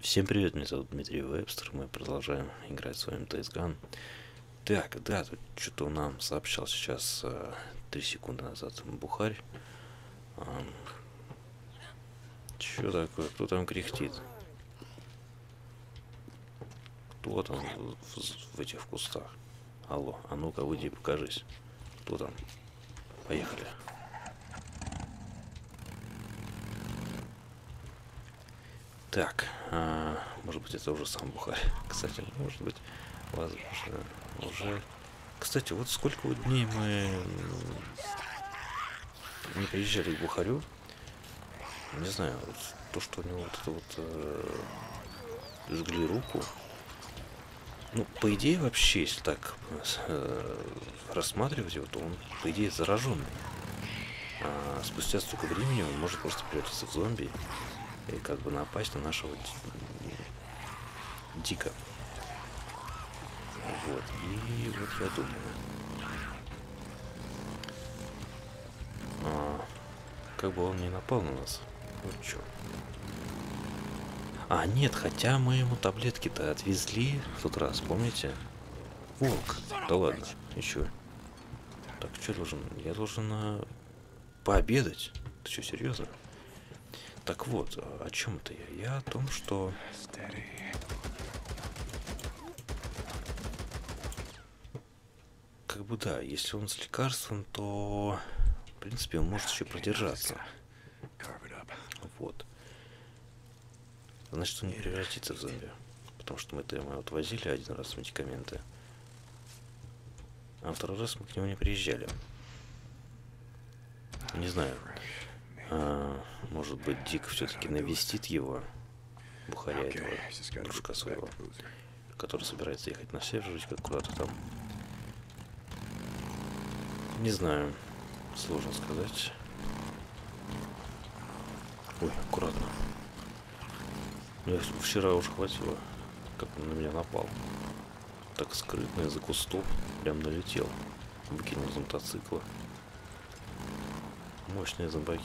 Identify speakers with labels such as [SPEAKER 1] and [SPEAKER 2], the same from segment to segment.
[SPEAKER 1] Всем привет, меня зовут Дмитрий Вебстер, мы продолжаем играть с вами Days Gone. Так, да, тут что-то нам сообщал сейчас э, 3 секунды назад Бухарь. Э, что такое? Кто там кряхтит? Кто там в, в, этих кустах? Алло, а ну-ка выйди покажись. Кто там? Поехали. Так, а, может быть это уже сам Бухарь. Кстати, может быть, возможно, уже... Кстати, вот сколько вот дней мы не приезжали к Бухарю. Не знаю, вот то, что у него вот это вот э, жгли руку. Ну, по идее, вообще, если так э, рассматривать его, то он, по идее, зараженный. А спустя столько времени он может просто превратиться в зомби и как бы напасть на нашего Дика. Вот, и вот я думаю. А, как бы он не напал на нас. Вот чё. А, нет, хотя мы ему таблетки-то отвезли в тот раз, помните? Волк. Да ладно, еще. Так, что должен? Я должен а, пообедать. Ты что, серьезно? Так вот, о чем это я? Я о том, что... Как бы да, если он с лекарством, то... В принципе, он может еще продержаться. Вот. Значит, он не превратится в зомби. Потому что мы-то ему отвозили один раз медикаменты. А второй раз мы к нему не приезжали. Не знаю. А, может быть, Дик все-таки навестит его, бухаря этого дружка своего, который собирается ехать на север, как куда-то там. Не знаю, сложно сказать. Ой, аккуратно. Мне вчера уже хватило, как он на меня напал. Так скрытно из-за кустов прям налетел. Выкинул из мотоцикла. Мощные зомбаки.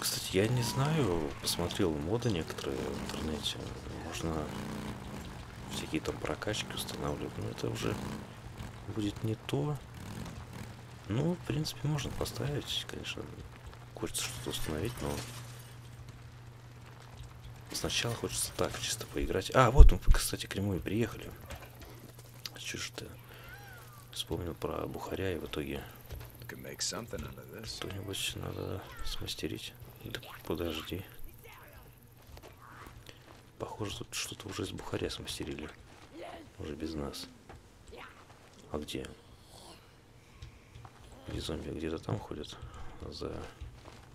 [SPEAKER 1] Кстати, я не знаю, посмотрел моды некоторые в интернете. Можно всякие там прокачки устанавливать, но это уже будет не то. Ну, в принципе, можно поставить, конечно. Хочется что-то установить, но Сначала хочется так, чисто поиграть. А, вот мы, кстати, к нему и приехали. Чё ж ты вспомнил про Бухаря и в итоге что-нибудь надо смастерить. Да подожди. Похоже, тут что-то уже из Бухаря смастерили. Уже без нас. А где? Где зомби где-то там ходят? За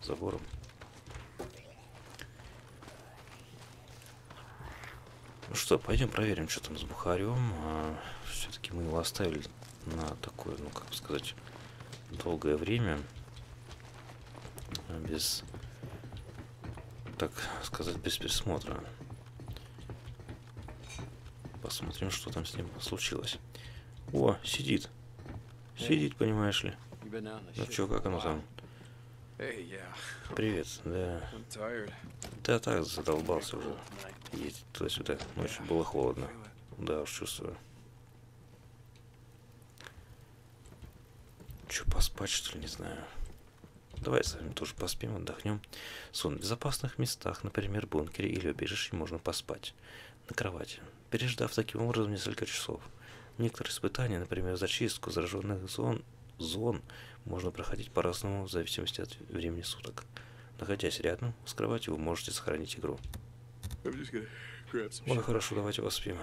[SPEAKER 1] забором. Ну что, пойдем проверим, что там с Бухарем. А, Все-таки мы его оставили на такое, ну как сказать, долгое время. Без, так сказать, без присмотра. Посмотрим, что там с ним случилось. О, сидит. Сидит, понимаешь ли. Ну что, как оно там? Привет, да. Да так, задолбался уже. Ездить туда-сюда. Ночью было холодно. Да уж чувствую. Че, поспать, что ли, не знаю. Давай с вами тоже поспим, отдохнем. Сон в безопасных местах, например, бункере или убежище, можно поспать. На кровати, переждав таким образом несколько часов. Некоторые испытания, например, зачистку зараженных зон, зон можно проходить по-разному в зависимости от времени суток. Находясь рядом с кроватью, вы можете сохранить игру. Ну хорошо, давайте поспим.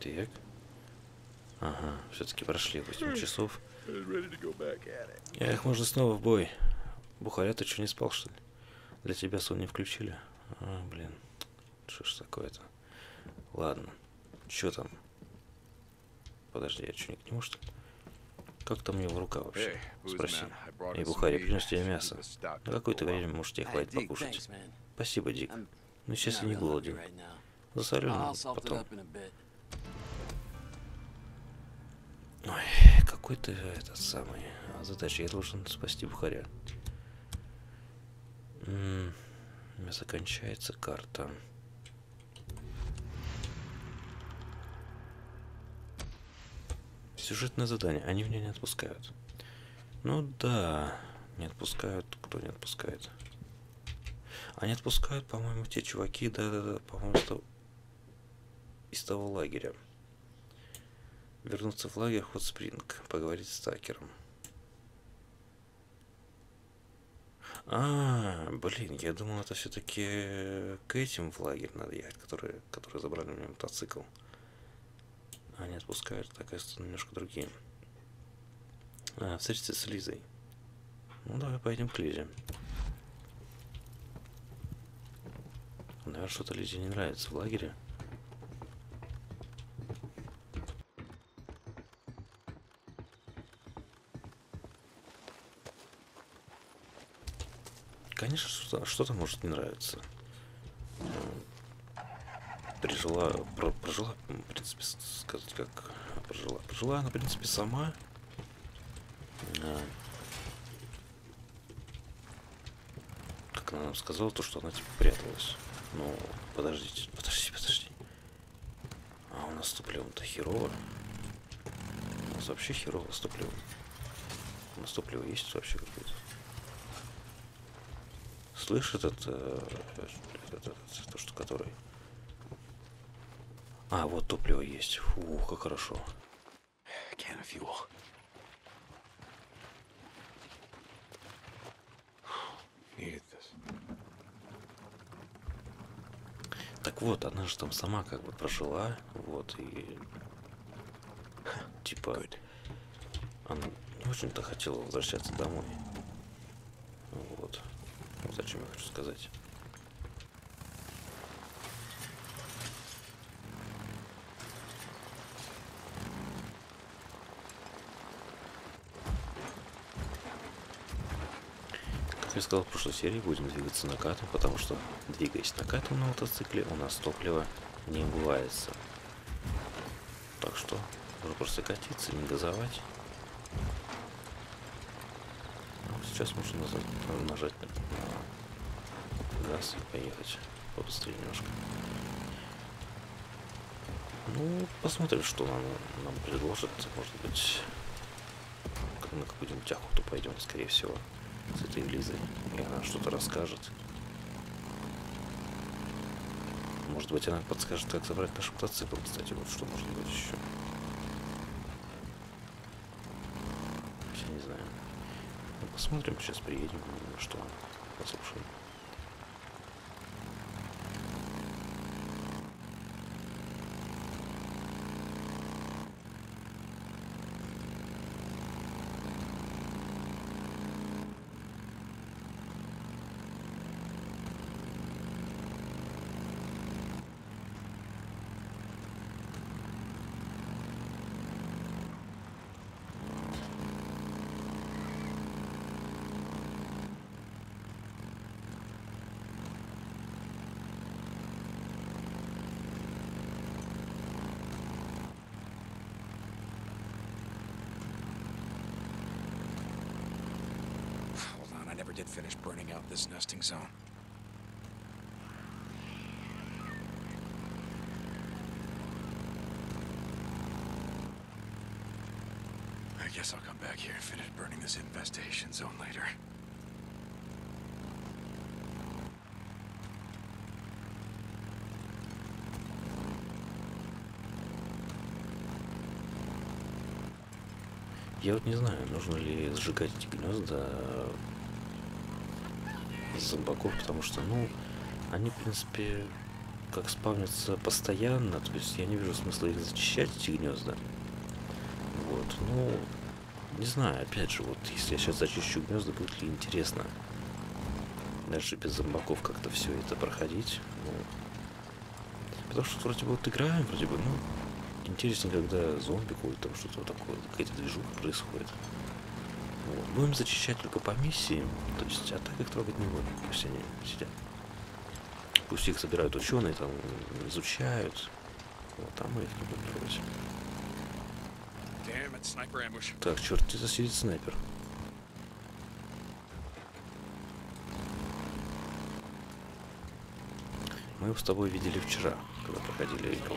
[SPEAKER 1] Так. Ага, все-таки прошли 8 часов. Эх, можно снова в бой. Бухаря, ты что, не спал, что ли? Для тебя сон не включили? А, блин. Что ж такое-то? Ладно. Чё там? Подожди, я что, не к нему, что ли? Как там у него рука вообще? Спроси. Эй, Бухари, принес тебе мясо. На какое-то время, может, тебе хватит покушать. Спасибо, Дик. Ну, сейчас я не голоден. Засолю потом. Ой, какой ты этот самый. А задача, я должен спасти Бухаря. М -м, заканчивается карта. Сюжетное задание. Они меня не отпускают. Ну да, не отпускают. Кто не отпускает? Они отпускают, по-моему, те чуваки, да-да-да, по-моему, того, из того лагеря. Вернуться в лагерь Хот Спринг, поговорить с Такером. А, блин, я думал, это все-таки к этим в лагерь надо ехать, которые, которые забрали у меня мотоцикл. Они отпускают, так немножко другие. А, встретиться с Лизой. Ну, давай пойдем к Лизе. Наверное, что-то Лизе не нравится в лагере. Конечно, что-то что может не нравиться. Прижила, про, прожила, в принципе, сказать как прожила. Прожила она, в принципе, сама. Как она нам сказала, то, что она типа пряталась. Ну, подождите, подожди, подожди. А у нас с топливом-то херово. У нас вообще херово с топливом. У нас топливо есть вообще какое-то. Слышь, этот, э, этот, этот, то, что который... А, вот топливо есть. Фу, как хорошо. Can of fuel. Так вот, она же там сама как бы прожила, вот, и типа она не очень-то хотела возвращаться домой. Вот. Зачем я хочу сказать. Как я сказал в прошлой серии, будем двигаться накатом, потому что, двигаясь накатом на мотоцикле, у нас топливо не убывается. Так что, нужно просто катиться, не газовать. Ну, сейчас нужно нажать на и поехать побыстрее немножко. Ну, посмотрим, что нам, нам предложат. Может быть, на какую-нибудь охоту пойдем, скорее всего с этой Лизой, и она что-то расскажет. Может быть, она подскажет, как забрать наш мотоцикл, кстати, вот что может быть еще. Я не знаю. Ну, посмотрим, сейчас приедем, что послушаем.
[SPEAKER 2] did finish burning out this nesting zone. I guess I'll come back here and finish burning this infestation zone later.
[SPEAKER 1] Я вот не знаю, нужно ли сжигать эти гнезда зомбаков, потому что, ну, они, в принципе, как спавнятся постоянно, то есть я не вижу смысла их зачищать, эти гнезда. Вот, ну, не знаю, опять же, вот, если я сейчас зачищу гнезда, будет ли интересно даже без зомбаков как-то все это проходить. Ну, Потому что вроде бы вот играем, вроде бы, ну, интересно, когда зомби ходят, там что-то вот такое, какая-то движуха происходит. Вот. Будем зачищать только по миссии, то есть а так их трогать не будем, пусть они сидят. Пусть их собирают ученые, там изучают. Вот, там мы их не будем трогать. Так, черт, где-то сидит снайпер. Мы его с тобой видели вчера, когда проходили игру.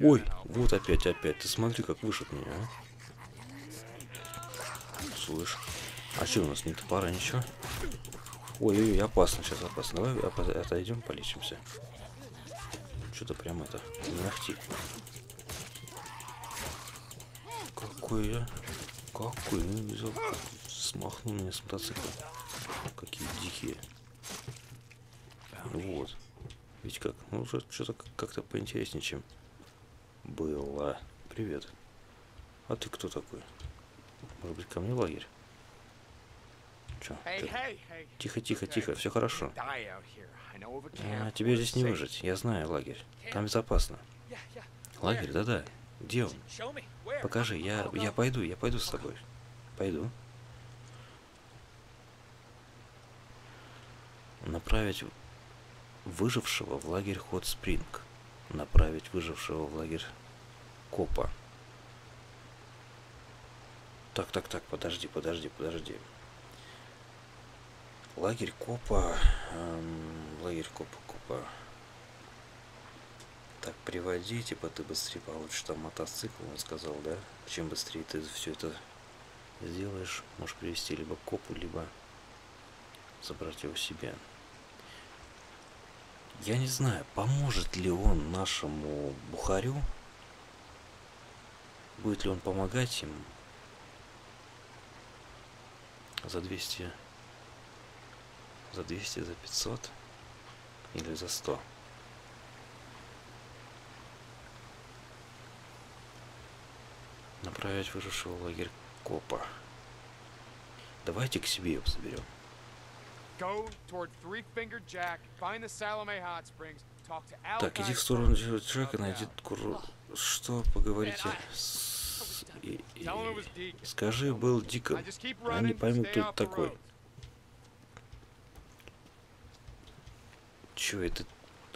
[SPEAKER 1] Ой, вот опять, опять. Ты смотри, как выше от меня, а. Слышь. А что у нас, не топора, ничего? Ой-ой-ой, опасно, сейчас опасно. Давай опа- отойдем, полечимся. Что-то прям это, не ахти. Какой я? Какой? Ну, взял, смахнул меня с мотоцикла. Какие дикие. Вот. Ведь как? Ну, что-то как-то поинтереснее, чем было. Привет. А ты кто такой? Может быть, ко мне в лагерь?
[SPEAKER 3] Hey.
[SPEAKER 1] Тихо, тихо, тихо, все хорошо. А, тебе здесь не выжить. Я знаю лагерь. Там безопасно. Лагерь, да-да. Где он? Покажи, я, я пойду, я пойду с тобой. Пойду. Направить выжившего в лагерь Хот Спринг. Направить выжившего в лагерь Копа. Так, так, так, подожди, подожди, подожди. Лагерь Копа. эм, лагерь Копа, Копа. Так, приводи, типа ты быстрее получишь там мотоцикл, он сказал, да? Чем быстрее ты все это сделаешь, можешь привести либо к копу, либо забрать его себе. Я не знаю, поможет ли он нашему Бухарю, будет ли он помогать им за 200, за 200, за 500 или за 100. Направить выжившего в лагерь Копа. Давайте к себе его заберем.
[SPEAKER 3] Go toward Three Fingered Jack, find the Salome Hot Springs, talk to Al
[SPEAKER 1] Так, иди в сторону Джека, найди куру... Что, поговорите с... и- и-. Скажи, был диком.
[SPEAKER 3] Running,
[SPEAKER 1] поймут,
[SPEAKER 3] stay
[SPEAKER 1] кто такой. Чё это?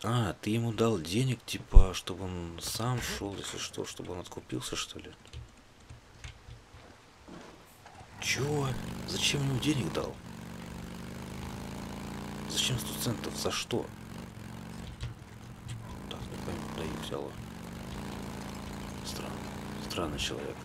[SPEAKER 1] А, ты ему дал денег, типа, чтобы он сам шел, если что, чтобы он откупился, что ли? Чё? Зачем ему денег дал? Зачем 100 центов? За что? Так, не пойму, куда их взяло. Странно. Странный человек.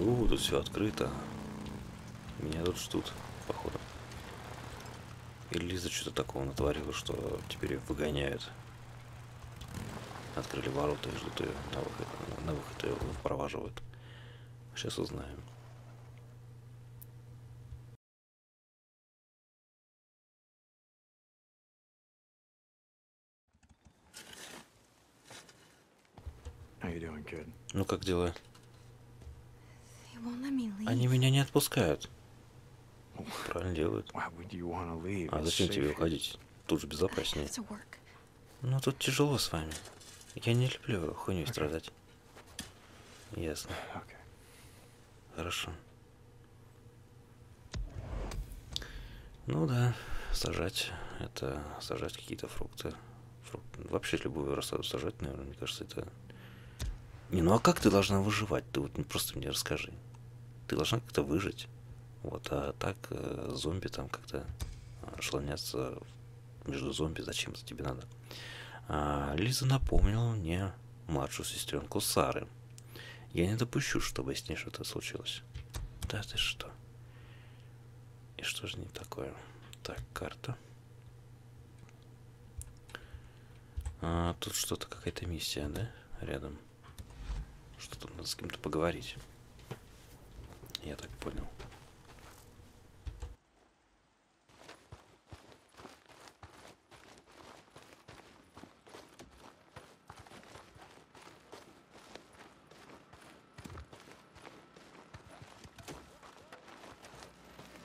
[SPEAKER 1] О, тут все открыто. Меня тут ждут, походу. Или Лиза что-то такого натворила, что теперь выгоняют. Открыли ворота и ждут ее на выход. На выход ее проваживают. Сейчас узнаем. Ну как дела? Они меня не отпускают. Правильно делают.
[SPEAKER 2] Why would you want to leave?
[SPEAKER 1] А
[SPEAKER 2] It's
[SPEAKER 1] зачем тебе уходить? Тут же безопаснее.
[SPEAKER 4] work.
[SPEAKER 1] Ну тут тяжело с вами. Я не люблю хуйней
[SPEAKER 2] Окей.
[SPEAKER 1] страдать. Ясно.
[SPEAKER 2] Okay.
[SPEAKER 1] Хорошо. Ну да, сажать. Это сажать какие-то фрукты. Фрук- Вообще любую рассаду сажать, наверное, мне кажется, это... Не, ну а как ты должна выживать? Ты вот просто мне расскажи. Ты должна как-то выжить. Вот, а так э, зомби там как-то шлоняться между зомби, зачем это тебе надо? А, Лиза напомнила мне младшую сестренку Сары. Я не допущу, чтобы с ней что-то случилось. Да ты что? И что же не такое? Так, карта. А, тут что-то, какая-то миссия, да? Рядом. Что-то надо с кем-то поговорить. Я так понял.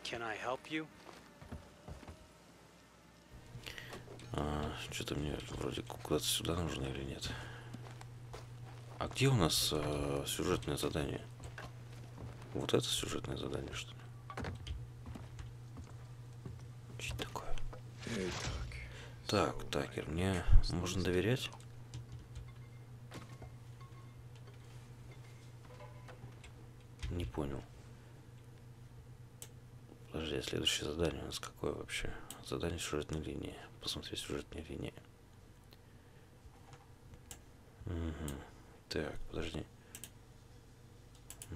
[SPEAKER 5] Can I help you?
[SPEAKER 1] А, что-то мне вроде куда-то сюда нужно или нет. А где у нас а, сюжетное задание? Вот это сюжетное задание, что ли? Что такое? Так, Такер, мне можно доверять? Не понял. Подожди, а следующее задание у нас какое вообще? Задание сюжетной линии. Посмотреть сюжетные линии. Угу. Так, подожди.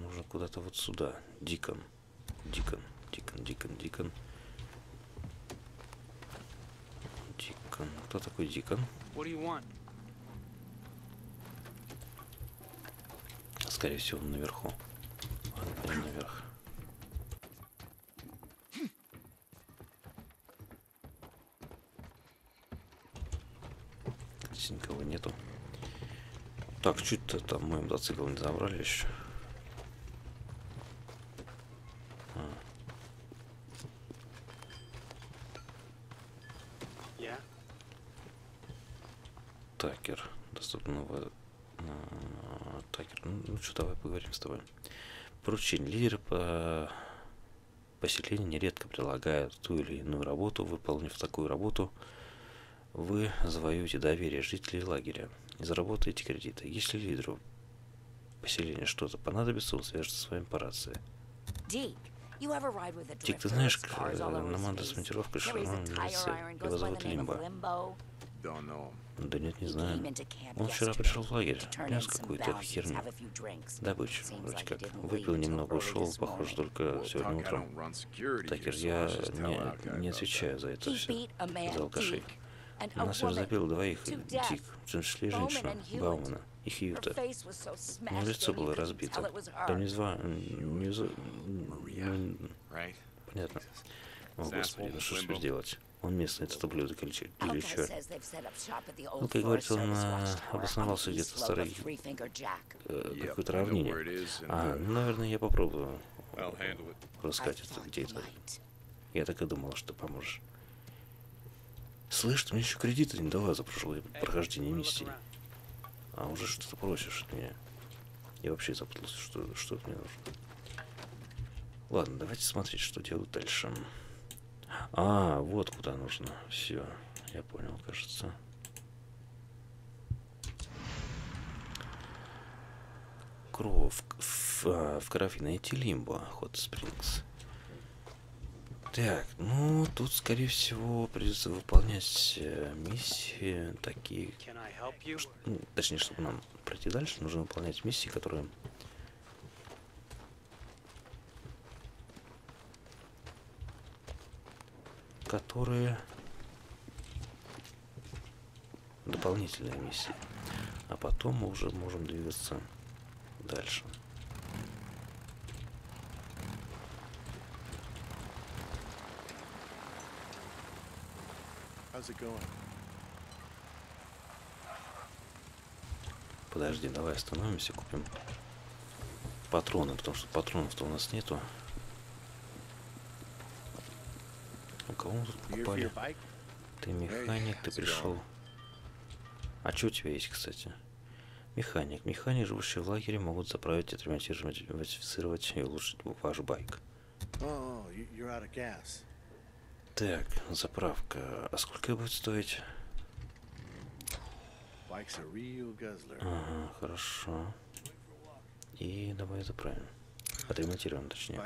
[SPEAKER 1] Нужно куда-то вот сюда. Дикон. Дикон. Дикон, Дикон, Дикон. Дикон. Кто такой Дикон? Скорее всего, он наверху. Пойдем наверх. Здесь никого нету. Так, чуть-то там мой мотоцикл не забрали еще. А,
[SPEAKER 5] Yeah?
[SPEAKER 1] Такер. Новое... а, Такер. Ну, ну что, давай поговорим с тобой. Поручение. Лидеры по поселения нередко прилагают ту или иную работу. Выполнив такую работу, вы завоюете доверие жителей лагеря и заработаете кредиты. Если лидеру поселения что-то понадобится, он свяжется с вами по рации. Дик, ты знаешь, э,
[SPEAKER 6] over
[SPEAKER 1] на
[SPEAKER 6] his
[SPEAKER 1] Манда с монтировкой на
[SPEAKER 6] tire
[SPEAKER 1] лице. Его зовут Лимбо. Да нет, не знаю. Он вчера пришел в лагерь,
[SPEAKER 6] some
[SPEAKER 1] какую-то херню. Добычу, вроде как. Выпил немного, ушел, похоже, только сегодня утром. Такер, я не, не отвечаю за это все. За алкашей. Нас забил двоих. Дик, в том числе и. Baumana и Хьюта. него лицо было разбито.
[SPEAKER 6] her.
[SPEAKER 1] не зва... не ну? Понятно. О, господи, ну что ж делать? Он местный, этот ублюдок или, или
[SPEAKER 6] old
[SPEAKER 1] Ну, как говорится, он
[SPEAKER 6] on
[SPEAKER 1] обосновался где-то в старой э,
[SPEAKER 2] know
[SPEAKER 1] равнине. А,
[SPEAKER 2] uh,
[SPEAKER 1] ну, наверное, я попробую рассказать это,
[SPEAKER 6] thought
[SPEAKER 1] где
[SPEAKER 6] you
[SPEAKER 1] это.
[SPEAKER 6] might.
[SPEAKER 1] Я так и думал, что поможешь. Слышь, ты мне еще кредиты не дала за прошлое прохождение миссии. А уже что-то просишь от меня. Я вообще запутался, что, что от меня нужно. Ладно, давайте смотреть, что делать дальше. А, вот куда нужно. Все, я понял, кажется. Кровь в, а, в крови найти лимбо, Хот Спрингс. Так, ну тут, скорее всего, придется выполнять э, миссии такие, ну, точнее, чтобы нам пройти дальше, нужно выполнять миссии, которые... Которые... Дополнительные миссии. А потом мы уже можем двигаться дальше. Подожди, давай остановимся, купим патроны, потому что патронов-то у нас нету. У кого мы тут покупали? Ты механик, ты пришел. А что у тебя есть, кстати? Механик. Механик, живущие в лагере, могут заправить, отремонтировать, модифицировать и улучшить ваш байк.
[SPEAKER 7] Oh.
[SPEAKER 1] Так, заправка. А сколько будет стоить? Ага, хорошо. И давай заправим. Отремонтируем, точнее.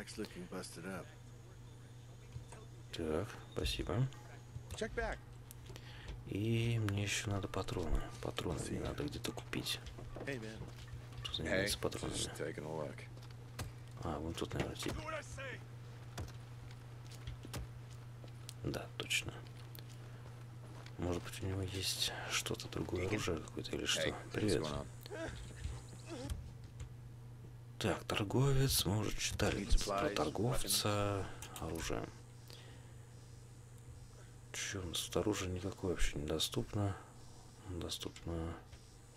[SPEAKER 1] Так, спасибо. И мне еще надо патроны. Патроны мне надо где-то купить.
[SPEAKER 7] Hey,
[SPEAKER 1] занимается патронами. А, вон тут, наверное, тип. Да, точно. Может быть, у него есть что-то другое оружие какое-то или что? Привет. Так, торговец, мы уже читали про торговца оружием. Че, у нас тут оружие никакое вообще недоступно. Доступно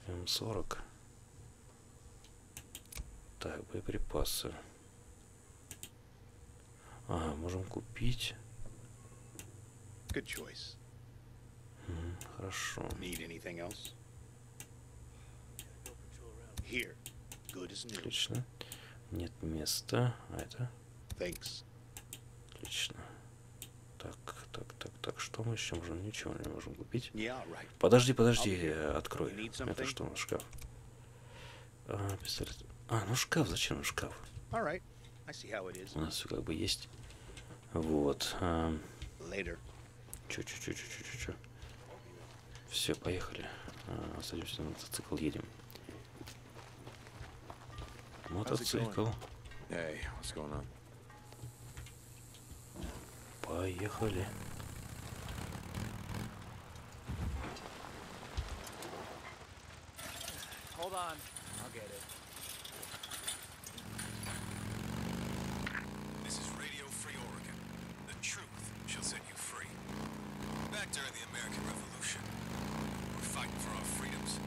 [SPEAKER 1] М40. Так, боеприпасы. Ага, можем купить.
[SPEAKER 7] Good choice.
[SPEAKER 1] М, Хорошо.
[SPEAKER 7] Need anything else? Here. Good as new.
[SPEAKER 1] Отлично. Нет места. А это?
[SPEAKER 7] Thanks.
[SPEAKER 1] Отлично. Так, так, так, так. Что мы еще можем? Ничего не можем купить. Подожди, подожди, э, открой. Это что у нас шкаф? А, пистолет. А, ну шкаф, зачем шкаф? У нас все как бы есть. Вот. А, чё, чё, чё, чё, чё, чё, чё. Все, поехали. А, садимся на мотоцикл, едем. Мотоцикл.
[SPEAKER 2] Hey, what's going on?
[SPEAKER 1] Поехали.
[SPEAKER 3] Hold on. I'll get it.
[SPEAKER 8] This is Radio Free Oregon. The truth shall set you free. Back during the American Revolution, we're fighting for our freedoms.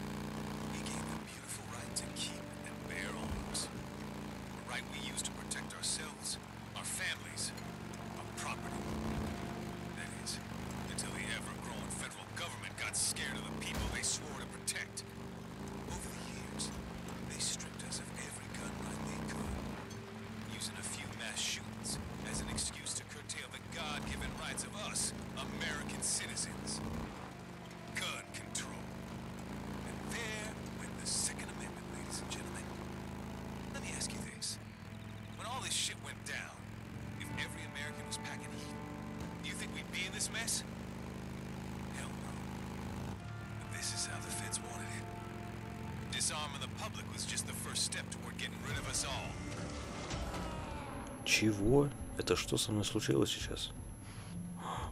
[SPEAKER 1] Чего? Это что со мной случилось сейчас?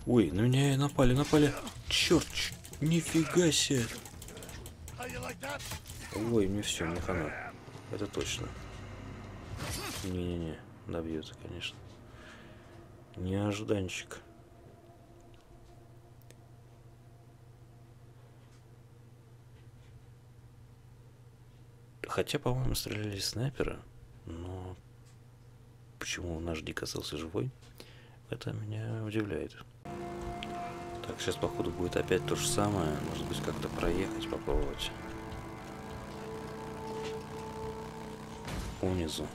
[SPEAKER 1] Ой, на меня напали, напали. Черт, нифига себе. Ой, мне все, мне хана. Это точно. Не-не-не, добьется, конечно. Неожиданчик. Хотя, по-моему, стреляли из снайпера, но почему наш Дик остался живой, это меня удивляет. Так, сейчас, походу, будет опять то же самое. Может быть, как-то проехать, попробовать. Унизу.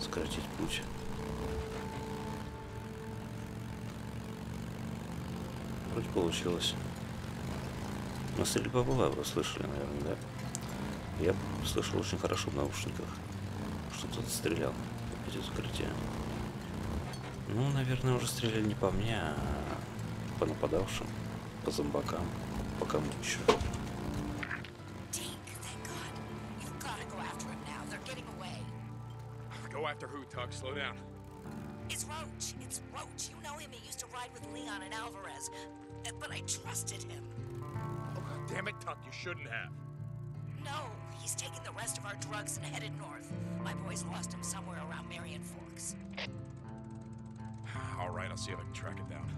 [SPEAKER 1] Сократить путь. Вроде получилось. Но стрельба была, вы слышали, наверное, да? Я слышал очень хорошо в наушниках, что кто-то стрелял из укрытия. Ну, наверное, уже стреляли не по мне, а по нападавшим, по зомбакам, по кому еще.
[SPEAKER 6] After
[SPEAKER 3] who, Tug? Slow down.
[SPEAKER 6] It's Roach. It's Roach. You know him. He used to ride with Leon and Alvarez. Uh, But I trusted him.
[SPEAKER 3] Oh, God damn it, Tuck. You shouldn't have.
[SPEAKER 6] No, he's taking the rest of our drugs and headed north. My boys lost him somewhere around Marion Forks.
[SPEAKER 3] All right, I'll see if I can track it down.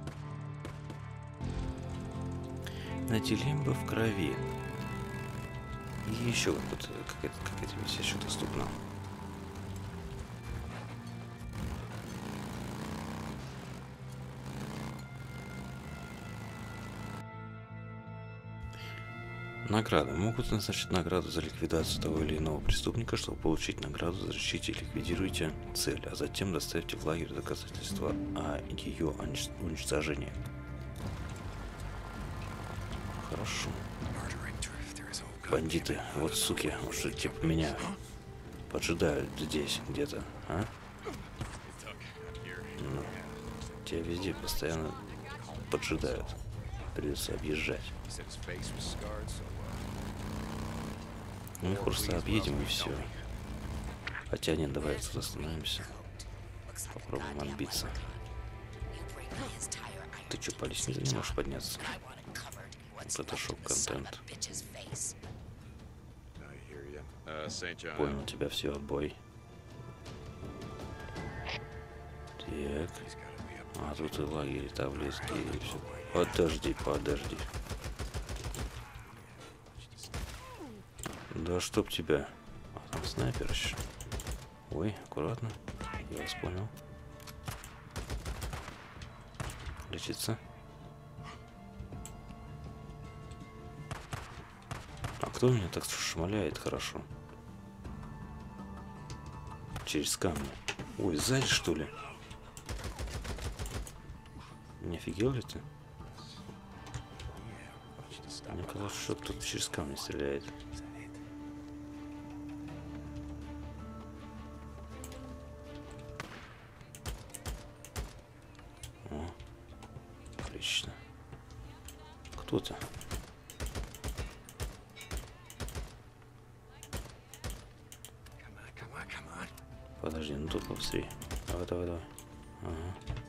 [SPEAKER 1] Наделимба в крови. И еще какая-то какая-то какая-то миссия еще доступна. Награда. Могут назначить награду за ликвидацию того или иного преступника. Чтобы получить награду, защитите и ликвидируйте цель, а затем доставьте в лагерь доказательства о ее унич- уничтожении. Хорошо. Бандиты, вот суки, уже типа меня поджидают здесь где-то, а? Ну, тебя везде постоянно поджидают. Придется объезжать.
[SPEAKER 2] Uh,
[SPEAKER 1] Мы просто объедем и все. Хотя нет, давай остановимся. Попробуем отбиться. Ты что, по лестнице не можешь подняться?
[SPEAKER 2] John.
[SPEAKER 1] Понял тебя, все, отбой. Так. А тут и лагерь, и таблетки, и все. Подожди, подожди. Да чтоб тебя. А там снайпер еще. Ой, аккуратно. Я вас понял. Лечиться. А кто меня так шмаляет хорошо? Через камни. Ой, сзади что ли? Не офигел ли ты? Мне казалось, что кто-то через камни стреляет. Давай, давай, давай. Ага.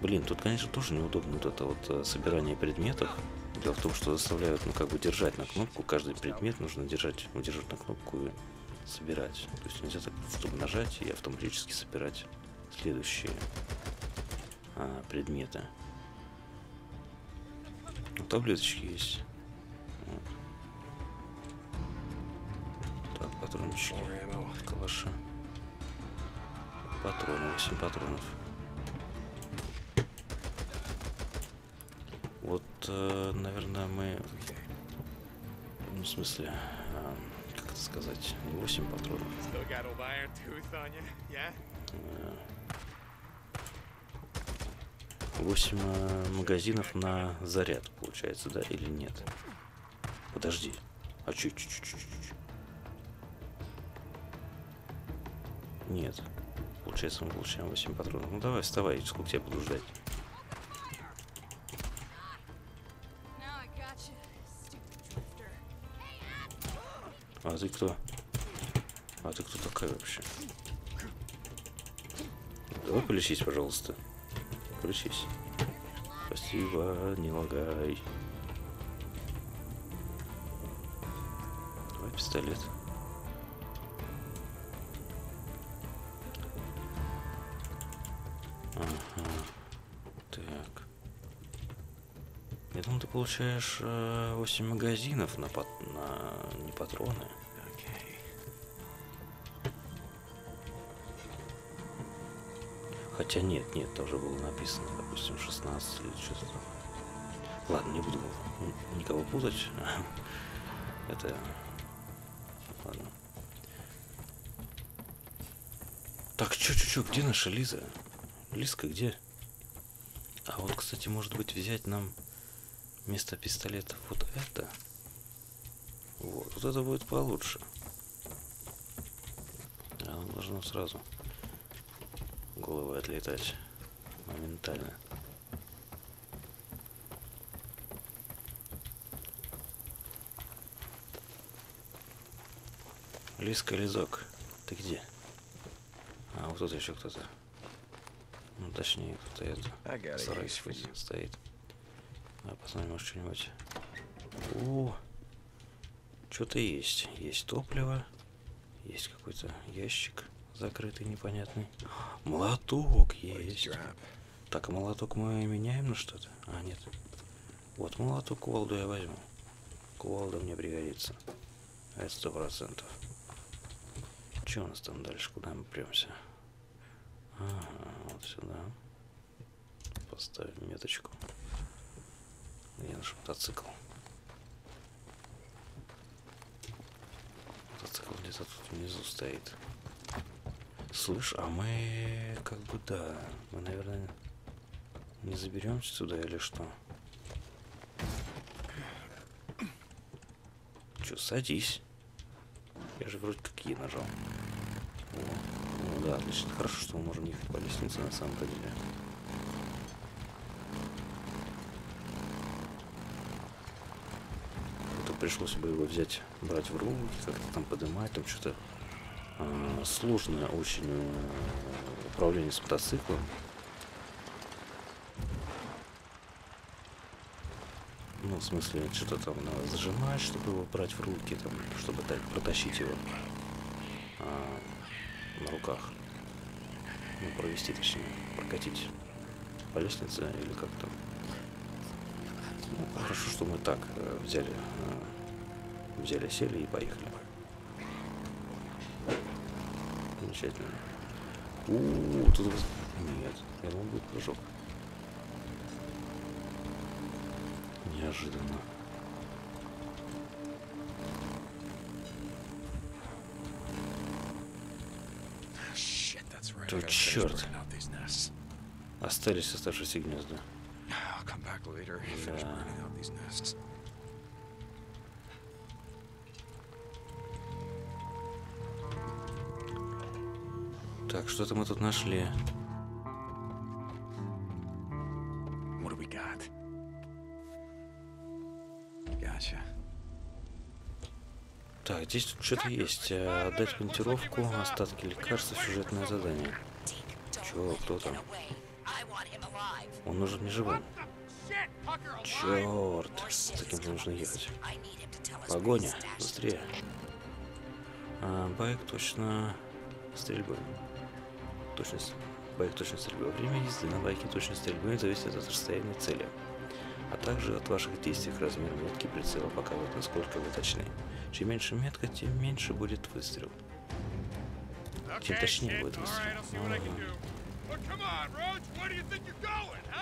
[SPEAKER 1] Блин, тут, конечно, тоже неудобно вот это вот э, собирание предметов. Дело в том, что заставляют, ну, как бы держать на кнопку. Каждый предмет нужно держать, удержать на кнопку и собирать. То есть нельзя так, чтобы нажать и автоматически собирать следующие а, предметы. Ну, таблеточки есть. Так, патрончики. Калаша. Патроны, 8 патронов. Вот, э, наверное, мы... Ну, в смысле, а, как это сказать, не 8 патронов.
[SPEAKER 3] Still got old iron tooth on you, yeah?
[SPEAKER 1] 8 э, магазинов на заряд, получается, да, или нет? Подожди. А чуть, Нет. Получается, мы получаем 8 патронов. Ну давай, вставай, сколько тебя буду ждать. А ты кто? А ты кто такая вообще? Давай полечись, пожалуйста. Полечись. Спасибо, не лагай. Давай пистолет. Получаешь э, 8 магазинов на, пат- на не патроны.
[SPEAKER 2] Okay.
[SPEAKER 1] Хотя нет, нет, тоже было написано, допустим, 16 или что-то. Ладно, не буду никого путать. Это... Ладно. Так, чё, чё, чё, где наша Лиза? Лизка где? А вот, кстати, может быть, взять нам вместо пистолета вот это? Вот, вот это будет получше. Оно должно сразу головы отлетать моментально. Лиска, Лизок, ты где? А, вот тут еще кто-то. Ну, точнее, кто-то это. Сарай стоит. А посмотрим, может, что-нибудь. О, что-то есть. Есть топливо. Есть какой-то ящик закрытый, непонятный. Молоток есть. Так, молоток мы меняем на что-то? А, нет. Вот молоток, кувалду я возьму. Кувалда мне пригодится. Это сто процентов. Что у нас там дальше? Куда мы премся? Ага, вот сюда. Поставим меточку. Где наш мотоцикл? Мотоцикл где-то тут внизу стоит. Слышь, а мы как бы да, мы, наверное, не заберемся сюда или что? Че, садись. Я же вроде как Е нажал. О, ну да, отлично. Хорошо, что мы можем ехать по лестнице на самом деле. Пришлось бы его взять, брать в руки, как-то там поднимать, там что-то а, сложное очень э, управление с мотоциклом. Ну, в смысле, что-то там надо зажимать, чтобы его брать в руки, там, чтобы так протащить его а, на руках. Ну, провести, точнее, прокатить по лестнице или как там. Ну, хорошо, что мы так э, взяли, э, взяли, сели и поехали. Замечательно. У, тут воз- нет, я думал будет прыжок. Неожиданно. То черт. Остались оставшиеся гнезда.
[SPEAKER 2] Later and finish burning out these nests.
[SPEAKER 1] Так, что-то мы тут нашли.
[SPEAKER 2] What do we got? Gotcha.
[SPEAKER 1] Так, здесь тут что-то есть. Э, Отдать монтировку, остатки лекарств, сюжетное задание. Чего, кто там? Он нужен мне живым. Черт,
[SPEAKER 6] is
[SPEAKER 1] кем нужно ехать. Погоня, быстрее. А, байк точно стрельбы. Точность. Байк точно стрельбы. Время езды на байке точно стрельбы зависит от расстояния цели, а также от ваших действий, размера метки прицела показывает, насколько вы точны. Чем меньше метка, тем меньше будет выстрел. Чем точнее будет выстрел.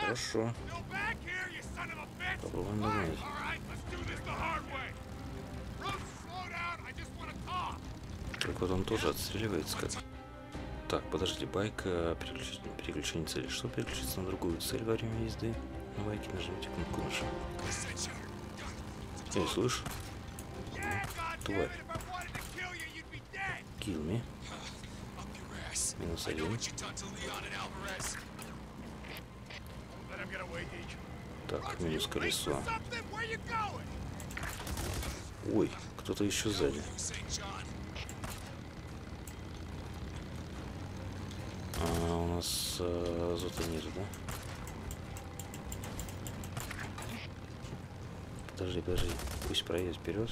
[SPEAKER 1] Хорошо. Попробуем догнать. Только вот он тоже отстреливается как. Так, подожди, байк, э, переключить- переключение цели. Что переключиться на другую цель во время езды? На байке нажмите кнопку мыши. Эй, слышь? Тварь.
[SPEAKER 3] Kill
[SPEAKER 1] me. Минус один. Так, минус колесо. Ой, кто-то еще сзади. А, у нас э, азота нет, да? Подожди, подожди. Пусть проедет вперед.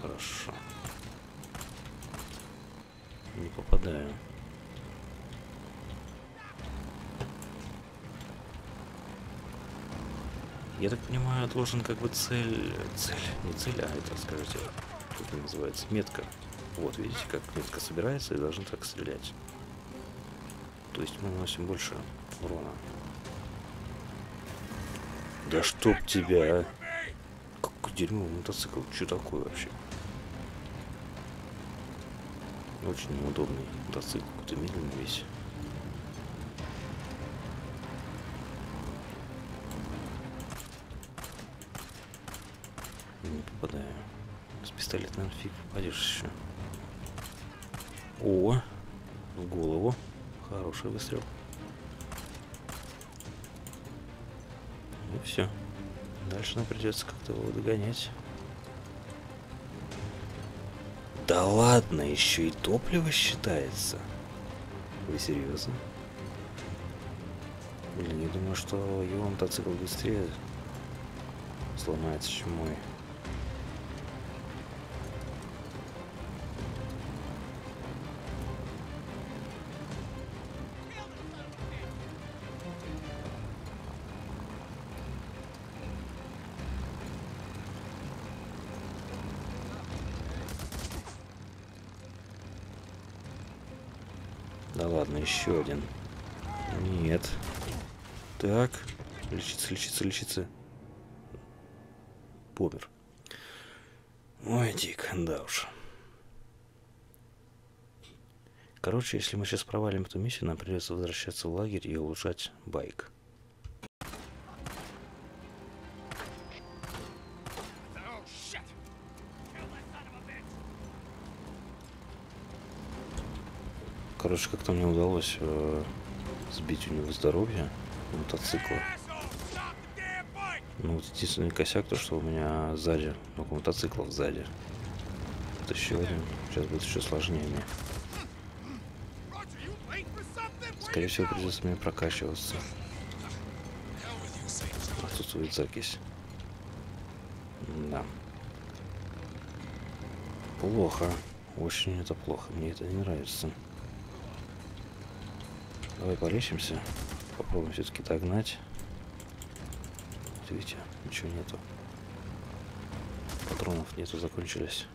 [SPEAKER 1] Хорошо. Не попадаю. Я должен как бы цель... Цель, не цель, а это, скажите, как это называется, метка. Вот, видите, как метка собирается и должен так стрелять. То есть мы наносим больше урона. Да чтоб тебя, а! Какой дерьмовый мотоцикл, что такое вообще? Очень неудобный мотоцикл, какой-то медленный весь. Не попадаю. С пистолета, наверное, фиг попадешь еще. О, в голову. Хороший выстрел. И все. Дальше нам придется как-то его догонять. Да ладно, еще и топливо считается. Вы серьезно? Блин, я думаю, что его мотоцикл быстрее сломается, чем мой. Еще один. Нет. Так. Лечиться, лечиться, лечиться. Помер. Ой, Дик, да уж. Короче, если мы сейчас провалим эту миссию, нам придется возвращаться в лагерь и улучшать байк. Короче, как-то мне удалось э, сбить у него здоровье мотоцикла. Ну, вот единственный косяк, то, что у меня сзади, много мотоциклов сзади. Это еще один. Сейчас будет еще сложнее мне. Скорее всего, придется мне прокачиваться. Отсутствует закись. Да. Плохо. Очень это плохо. Мне это не нравится. Давай полечимся. Попробуем все-таки догнать. Видите, ничего нету. Патронов нету, закончились.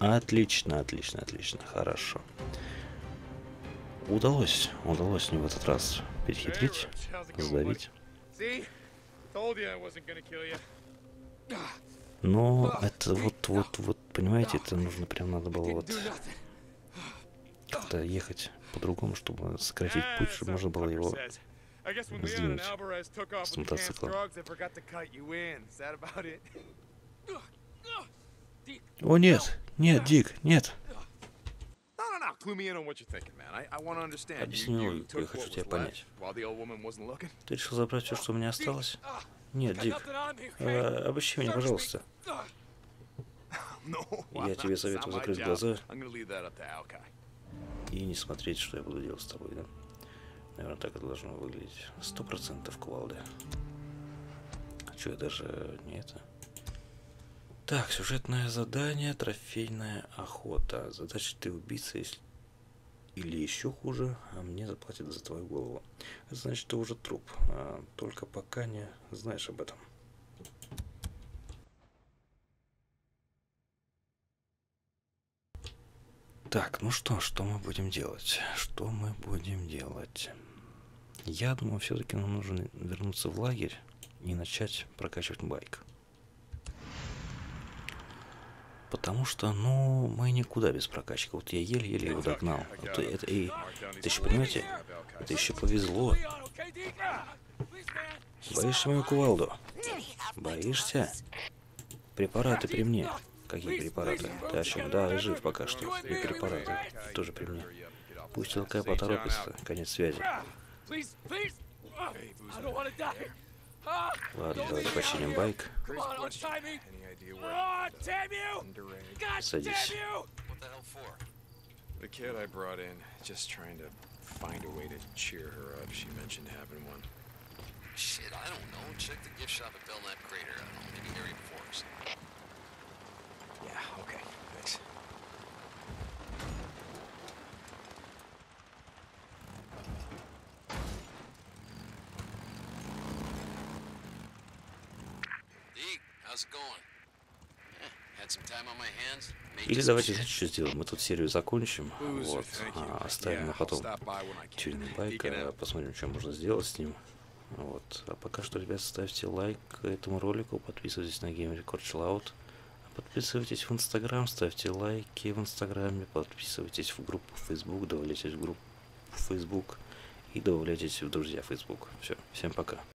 [SPEAKER 1] Отлично, отлично, отлично, хорошо. Удалось, удалось мне в этот раз перехитрить, сдавить. Но это вот, вот, вот, понимаете, это нужно прям надо было вот как-то ехать по-другому, чтобы сократить путь, чтобы можно было его сдвинуть с мотоцикла. О нет, нет, Дик, нет. Объясни логику, я хочу тебя понять. Ты решил забрать все, что у меня осталось? Нет, Дик, э, обыщи меня, пожалуйста. Я тебе советую закрыть глаза и не смотреть, что я буду делать с тобой, да? Наверное, так это должно выглядеть. Сто процентов кувалды. А что, я даже не это... Так, сюжетное задание, трофейная охота. Задача ты убийца, если... Или еще хуже, а мне заплатят за твою голову. Это значит, ты уже труп. А только пока не знаешь об этом. Так, ну что, что мы будем делать? Что мы будем делать? Я думаю, все-таки нам нужно вернуться в лагерь и начать прокачивать байк. Потому что, ну, мы никуда без прокачки. Вот я еле-еле его догнал. Это, это, и, это еще, понимаете, это еще повезло. Боишься мою кувалду? Боишься? Препараты при мне. Какие препараты? Ты о чем? Да, я жив пока что. И препараты тоже при мне. Пусть ЛК поторопится. Конец связи. Ладно, давайте починим байк. you were. Oh, damn you! Underage. Gosh, damn you!
[SPEAKER 2] What the hell for? The kid I brought in, just trying to find a way to cheer her up. She mentioned having one.
[SPEAKER 8] Shit, I don't know. Check the gift shop at Belknap Crater. I don't know, maybe Harry Forbes.
[SPEAKER 2] Yeah, okay. Thanks.
[SPEAKER 8] Deke, how's it going?
[SPEAKER 1] Или давайте, что сделаем? Мы тут серию закончим, вот, а оставим на потом тюнинг байка, посмотрим, что можно сделать с ним. Вот. А пока что, ребят, ставьте лайк этому ролику, подписывайтесь на Game Record Chill Out, подписывайтесь в Инстаграм, ставьте лайки в Инстаграме, подписывайтесь в группу Facebook, добавляйтесь в группу Facebook и добавляйтесь в друзья в Facebook. Все, всем пока.